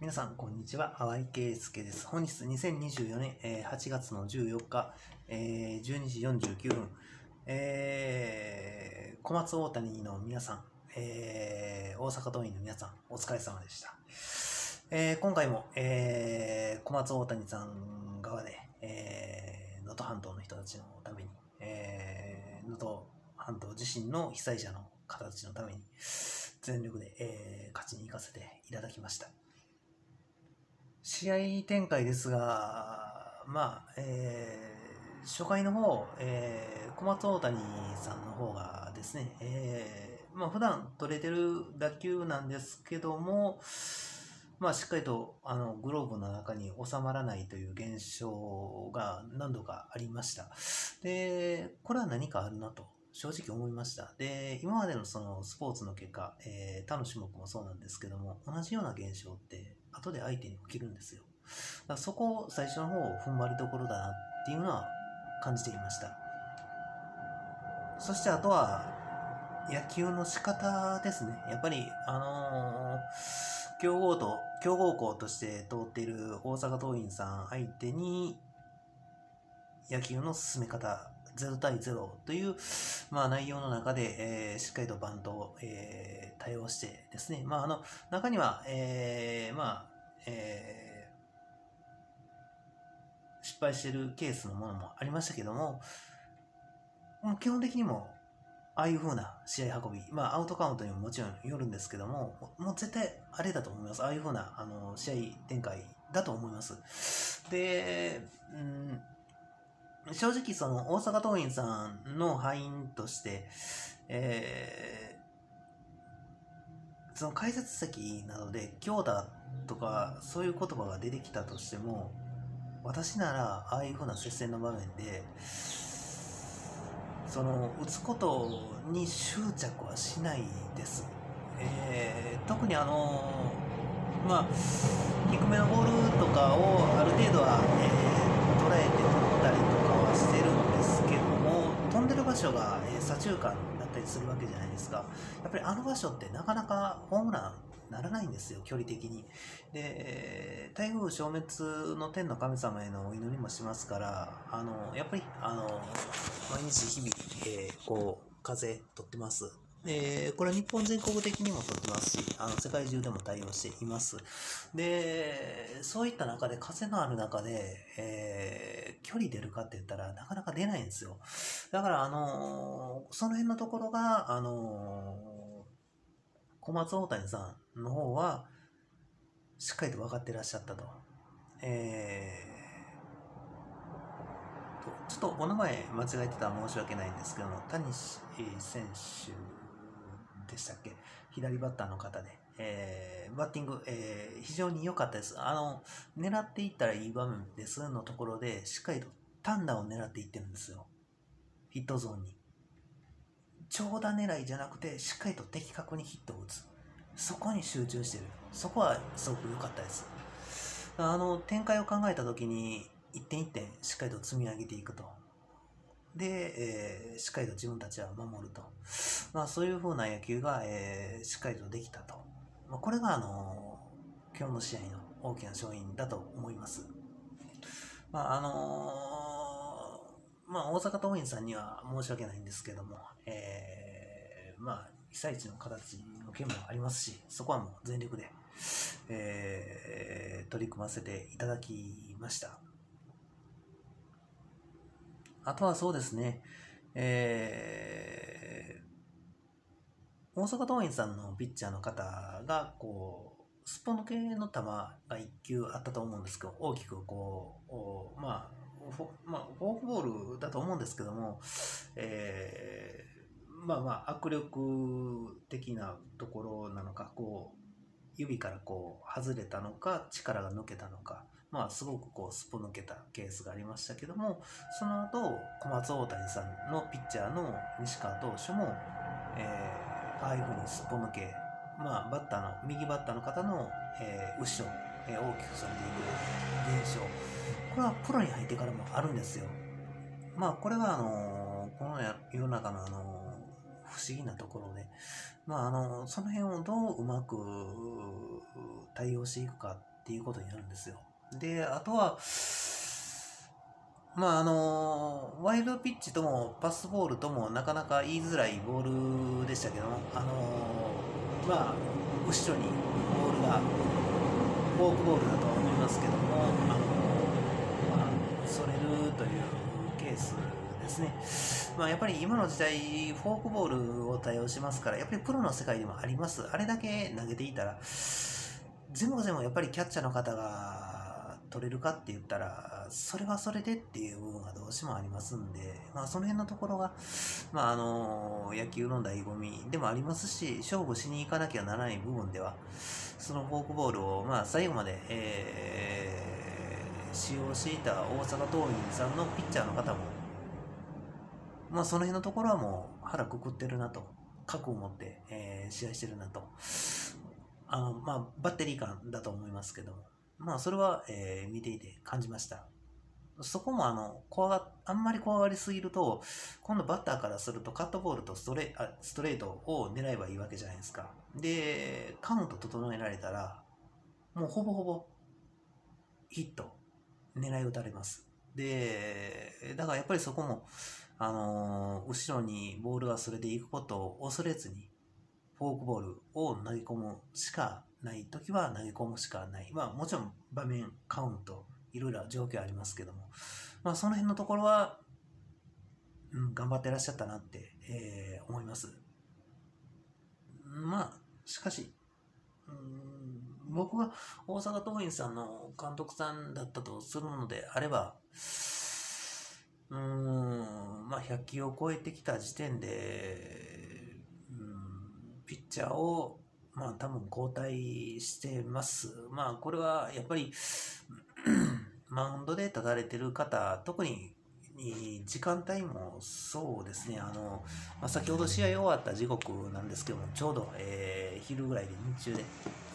皆さん、こんにちは。淡井圭介です。本日、2024年、えー8月の14日、えー12時49分、えー小松大谷の皆さん、えー大阪桐蔭の皆さん、お疲れ様でした。えー今回も、えー小松大谷さん側で、えー能登半島の人たちのために、えー能登半島自身の被災者の方たちのために、全力で、えー勝ちに行かせていただきました。試合展開ですが、まあ、えー初回の方、えー小松大谷さんの方がですね、えーまあ、普段取れてる打球なんですけども、まあ、しっかりとあのグローブの中に収まらないという現象が何度かありました。で、これは何かあるなと正直思いました。で、今までのそのスポーツの結果、えー他の種目もそうなんですけども、同じような現象って後で相手に起きるんですよ。だそこを最初の方踏ん張りどころだなっていうのは感じていました。そしてあとは野球の仕方ですね。やっぱり、あのー強豪と、強豪校として通っている大阪桐蔭さん相手に野球の進め方、0対0という、まあ、内容の中で、えーしっかりとバントを、えー対応してですね、まあ、あの中には、えーまあえー失敗しているケースのものもありましたけども、もう基本的にもああいう風な試合運び、まあ、アウトカウントにももちろんよるんですけども、もう絶対あれだと思います。ああいう風なあの試合展開だと思います。で、うん正直その大阪桐蔭さんの敗因として、えーその解説席などで強打とかそういう言葉が出てきたとしても私ならああいうふうな接戦の場面でその打つことに執着はしないです、えー特にあのまあ低めのボールとかをある程度は、えー捉えて取ったりとかはしてるんですけども飛んでる場所が、え左中間だったりするわけじゃないですか。やっぱりあの場所ってなかなかホームランならないんですよ距離的に。で台風消滅の天の神様へのお祈りもしますからあのやっぱりあの毎日日々、えーこう風とってます。でこれは日本全国的にも取ってますしあの世界中でも対応していますでそういった中で風のある中で、えー距離出るかって言ったらなかなか出ないんですよだから、あのーその辺のところが、あの小松大谷さんの方は、しっかりと分かってらっしゃったと。えーとちょっとお名前間違えてたら申し訳ないんですけども、谷選手でしたっけ？左バッターの方で、えーバッティング、えー非常に良かったです。あの、狙っていったらいい場面ですのところで、しっかりと単打を狙っていってるんですよ。ヒットゾーンに。長打狙いじゃなくて、しっかりと的確にヒットを打つ。そこに集中してる。そこはすごく良かったです。あの、展開を考えたときに、一点一点しっかりと積み上げていくと。で、えーしっかりと自分たちは守ると。まあ、そういう風な野球が、えーしっかりとできたと。まあ、これが、あの今日の試合の大きな勝因だと思います。まあ、あのまあ、大阪桐蔭さんには申し訳ないんですけども、えーまあ、被災地の形の件もありますし、そこはもう全力で、えー取り組ませていただきました。あとはそうですね、えー大阪桐蔭さんのピッチャーの方が、こう、スポ抜けの球が1球あったと思うんですけど、大きくこう、まあ、フォまあ、フォークボールだと思うんですけども、えーまあまあ、握力的なところなのか、こう、指からこう、外れたのか、力が抜けたのか、まあ、すごくこう、すっぽ抜けたケースがありましたけども、その後、小松大谷さんのピッチャーの西川投手も、えーああいうふうにすっぽ抜け、まあ、バッターの、右バッターの方の、えー後ろ、えー大きく飛んでいく現象。これはプロに入ってからもあるんですよ。まあ、これは、あのーこの世の中の、あの不思議なところで、まあ、あのその辺をどううまく対応していくかっていうことになるんですよ。で、あとは、まああの、ワイルドピッチともパスボールともなかなか言いづらいボールでしたけども、あの、まあ、後ろにボールが、フォークボールだとは思いますけども、あの、まあ、それるというケースですね。まあ、やっぱり今の時代、フォークボールを対応しますから、やっぱりプロの世界でもあります。あれだけ投げていたら、全部が全部やっぱりキャッチャーの方が取れるかって言ったら、それはそれでっていう部分がどうしてもありますんで、まあその辺のところが、まああの、野球の醍醐味でもありますし、勝負しに行かなきゃならない部分では、そのフォークボールを、まあ最後まで、えー、使用していた大阪桐蔭さんのピッチャーの方も、まあその辺のところはもう腹くくってるなと、覚悟を持って、えー、試合してるなと。あの、まあ、バッテリー感だと思いますけども、まあ、それは、えー、見ていて感じました。そこもあの怖があんまり怖がりすぎると今度バッターからするとカットボールとストレあストレートを狙えばいいわけじゃないですかでカウント整えられたらもうほぼほぼヒット狙い打たれますでだからやっぱりそこもあのー、後ろにボールがそれでいくことを恐れずにフォークボールを投げ込むしかない時は投げ込むしかない。まあもちろん場面、カウント、いろいろ状況ありますけども、まあその辺のところは、うん、頑張ってらっしゃったなって、えー、思います。まあ、しかし、うん、僕が大阪桐蔭さんの監督さんだったとするのであれば、うん、まあ100球を超えてきた時点で、ピッチャーを、まあ多分交代してます。まあこれはやっぱりマウンドで立たれてる方、特に時間帯もそうですね、あの、まあ、先ほど試合終わった時刻なんですけども、ちょうど、えー、昼ぐらいで日中で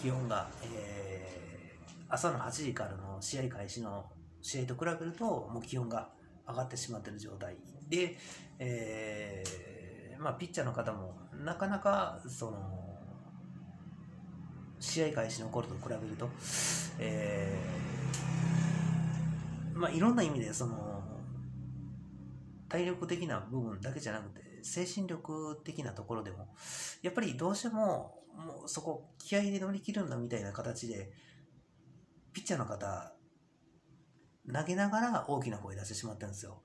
気温が、えー、朝の8時からの試合開始の試合と比べると、もう気温が上がってしまってる状態で、えー、まあ、ピッチャーの方もなかなかその試合開始の頃と比べると、えー、まあいろんな意味でその体力的な部分だけじゃなくて精神力的なところでもやっぱりどうしてももうそこ気合で乗り切るんだみたいな形でピッチャーの方投げながら大きな声出してしまったんですよ。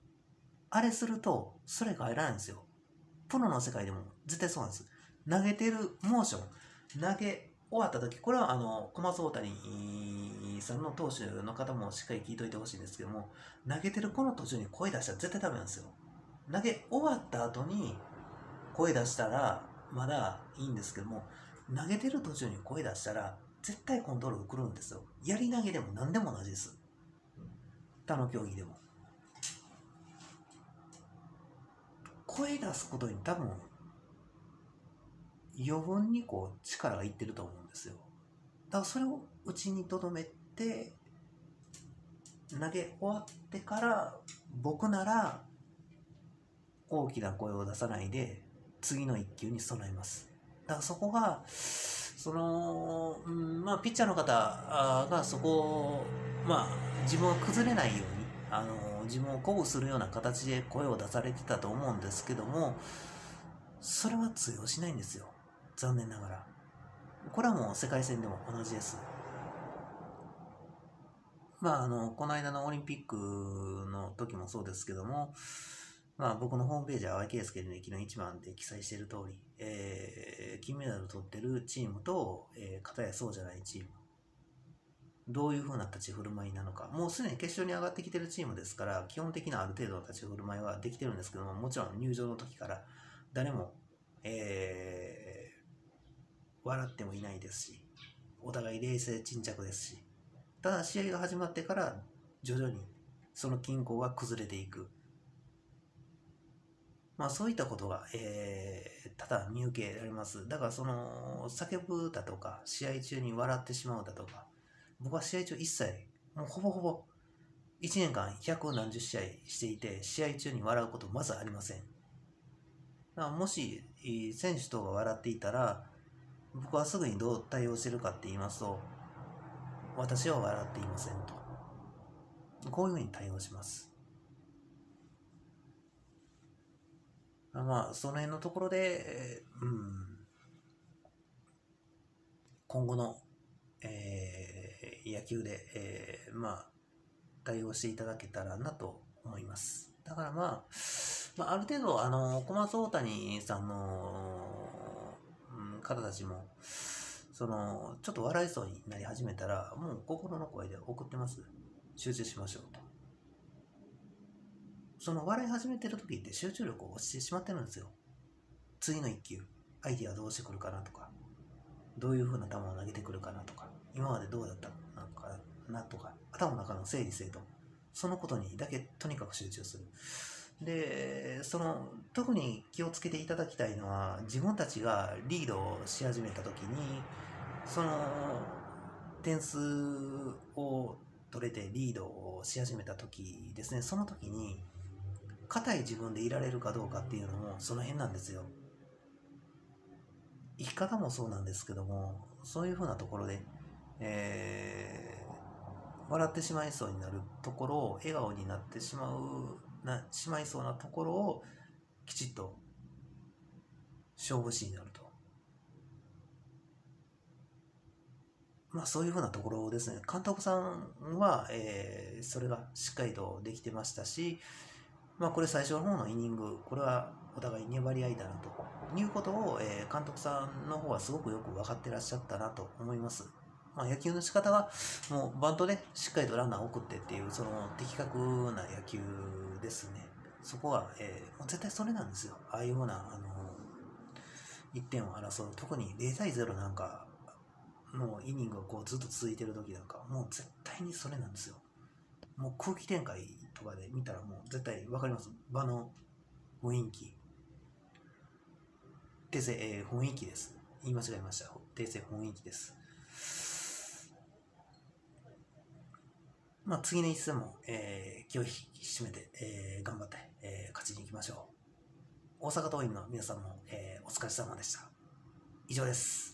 あれすると、それが入らないんですよ。プロの世界でも絶対そうなんです。投げてるモーション、投げ終わった時、これはあの、小松大谷さんの投手の方もしっかり聞いといてほしいんですけども、投げてるこの途中に声出したら絶対ダメなんですよ。投げ終わった後に声出したらまだいいんですけども、投げてる途中に声出したら絶対コントロールくるんですよ。やり投げでも何でも同じです。他の競技でも。声出すことに多分余分にこう力がいってると思うんですよだからそれをうちにとどめて投げ終わってから僕なら大きな声を出さないで次の1球に備えますだからそこがその、うんまあ、ピッチャーの方がそこを、まあ、自分は崩れないようにあの自分を鼓舞するような形で声を出されてたと思うんですけども、それは通用しないんですよ。残念ながら。これはもう世界戦でも同じです。まあ、あの、この間のオリンピックの時もそうですけども、まあ、僕のホームページは淡井圭介の駅の1番で記載している通り、えー、金メダルを取ってるチームと、えー、片やそうじゃないチーム。どういう風な立ち振る舞いなのか、もうすでに決勝に上がってきてるチームですから、基本的なある程度の立ち振る舞いはできてるんですけども、もちろん入場の時から誰も、えー、笑ってもいないですし、お互い冷静沈着ですし、ただ試合が始まってから徐々にその均衡は崩れていく。まあそういったことが、えー、ただ見受けられます。だからその叫ぶだとか、試合中に笑ってしまうだとか、僕は試合中一切、もうほぼほぼ、1年間百何十試合していて、試合中に笑うことまずありません。だからもし、選手等が笑っていたら、僕はすぐにどう対応してるかって言いますと、私は笑っていませんと。こういうふうに対応します。まあ、その辺のところで、うん、今後の、えー、野球で、えー、まあ、対応していただけたらなと思います。だからまあ、まあ、ある程度、あの、小松大谷さんの、方たちも、その、ちょっと笑いそうになり始めたら、もう心の声で送ってます。集中しましょうと。その笑い始めてる時って集中力を落ちてしまってるんですよ。次の一球、相手はどうしてくるかなとか、どういう風な球を投げてくるかなとか、今までどうだったのかなとか、頭の中の整理整頓、そのことにだけとにかく集中する。で、その、特に気をつけていただきたいのは、自分たちがリードをし始めた時に、その、点数を取れてリードをし始めた時ですね、その時に、硬い自分でいられるかどうかっていうのもその辺なんですよ。生き方もそうなんですけども、そういうふうなところで、えー、笑ってしまいそうになるところを笑顔になってしまう、な、しまいそうなところをきちっと勝負師になると。まあそういうふうなところですね。監督さんは、えー、それがしっかりとできてましたし、まあ、これ最初の方のイニング、これはお互い粘り合いだなということを、えー、監督さんの方はすごくよく分かってらっしゃったなと思います。まあ、野球の仕方は、もうバントでしっかりとランナーを送ってっていう、その的確な野球ですね。そこは、えー、もう絶対それなんですよ。ああいうような、あの1点を争う、特に0対0なんかのイニングがこうずっと続いてる時なんか、もう絶対にそれなんですよ。もう空気展開とかで見たらもう絶対わかります。場の雰囲気。訂正、えー、雰囲気です。言い間違えました。訂正、雰囲気です。まあ、次の一戦も、えー、気を引き締めて、えー、頑張って、えー、勝ちに行きましょう。大阪桐蔭の皆さんも、えー、お疲れ様でした。以上です。